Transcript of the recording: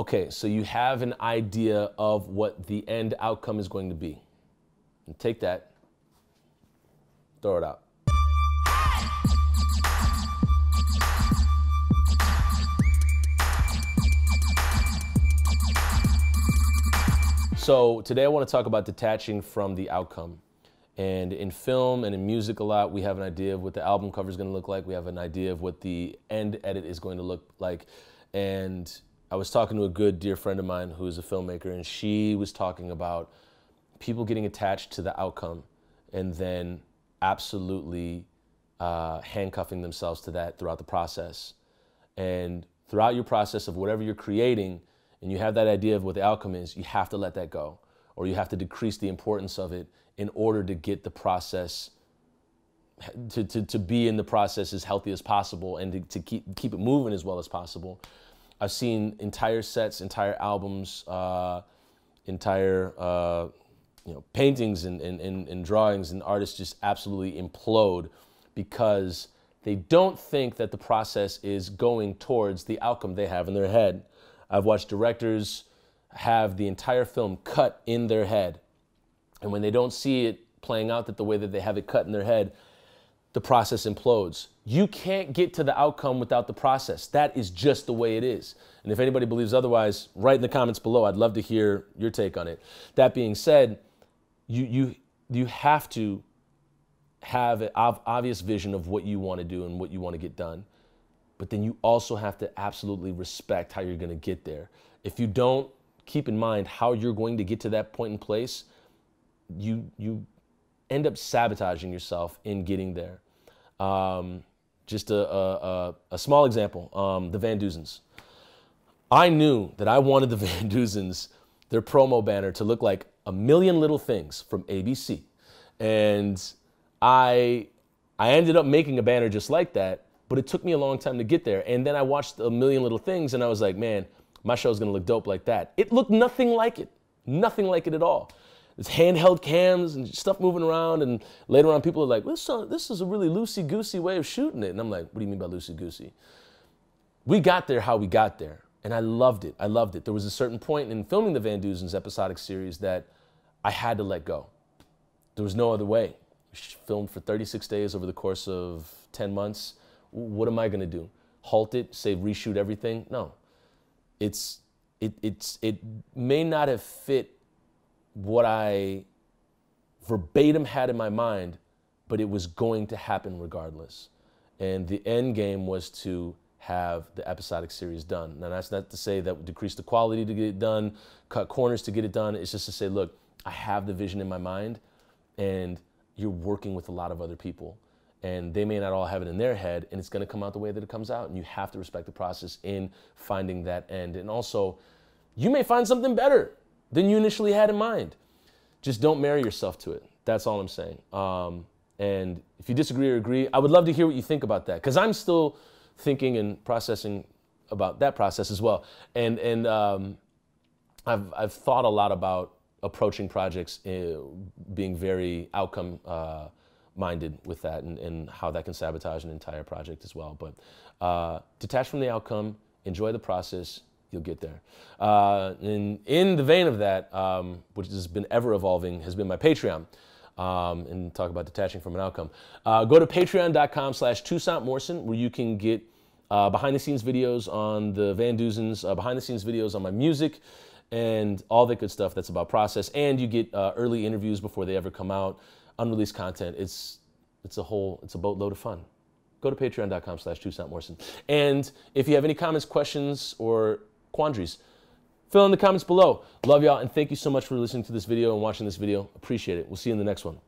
Okay, so you have an idea of what the end outcome is going to be. And take that, throw it out. So today I want to talk about detaching from the outcome. And in film and in music a lot, we have an idea of what the album cover is going to look like. We have an idea of what the end edit is going to look like. And I was talking to a good dear friend of mine who is a filmmaker, and she was talking about people getting attached to the outcome and then absolutely uh, handcuffing themselves to that throughout the process. And throughout your process of whatever you're creating, and you have that idea of what the outcome is, you have to let that go, or you have to decrease the importance of it in order to get the process. To, to, to be in the process as healthy as possible and to, to keep, keep it moving as well as possible. I've seen entire sets, entire albums, uh, entire uh, you know paintings and, and, and, and drawings, and artists just absolutely implode because they don't think that the process is going towards the outcome they have in their head. I've watched directors have the entire film cut in their head, and when they don't see it playing out that the way that they have it cut in their head, the process implodes. You can't get to the outcome without the process. That is just the way it is. And if anybody believes otherwise, write in the comments below. I'd love to hear your take on it. That being said, you you you have to have an obvious vision of what you want to do and what you want to get done. But then you also have to absolutely respect how you're going to get there. If you don't keep in mind how you're going to get to that point in place, you you end up sabotaging yourself in getting there. Um, just a, a, a, small example, um, the Van Duzens. I knew that I wanted the Van Duzens, their promo banner, to look like a million little things from ABC. And I, I ended up making a banner just like that, but it took me a long time to get there. And then I watched a million little things and I was like, man, my show's gonna look dope like that. It looked nothing like it, nothing like it at all. It's handheld cams and stuff moving around. And later on, people are like, this, this is a really loosey goosey way of shooting it. And I'm like, what do you mean by loosey goosey? We got there how we got there. And I loved it. I loved it. There was a certain point in filming the Van Duzen's episodic series that I had to let go. There was no other way. We filmed for 36 days over the course of 10 months. What am I going to do? Halt it, say reshoot everything? No. It's, it, it's, it may not have fit what I verbatim had in my mind, but it was going to happen regardless. And the end game was to have the episodic series done. Now, that's not to say that decrease the quality to get it done, cut corners to get it done. It's just to say, look, I have the vision in my mind, and you're working with a lot of other people. And they may not all have it in their head, and it's going to come out the way that it comes out. And you have to respect the process in finding that end. And also, you may find something better than you initially had in mind. Just don't marry yourself to it. That's all I'm saying. Um, and if you disagree or agree, I would love to hear what you think about that because I'm still thinking and processing about that process as well. And and um, I've I've thought a lot about approaching projects uh, being very outcome uh, minded with that and, and how that can sabotage an entire project as well. But uh, detach from the outcome, enjoy the process, you'll get there. Uh, and in the vein of that, um, which has been ever evolving, has been my Patreon. Um, and talk about detaching from an outcome. Uh, go to patreon.com slash Toussaint Morrison, where you can get uh, behind the scenes videos on the Van Duzens, uh, behind the scenes videos on my music, and all that good stuff that's about process. And you get uh, early interviews before they ever come out, unreleased content. It's, it's a whole, it's a boatload of fun go to patreon.com slash Toussaint Morrison. And if you have any comments, questions, or quandaries. Fill in the comments below. Love y'all, and thank you so much for listening to this video and watching this video. Appreciate it. We'll see you in the next one.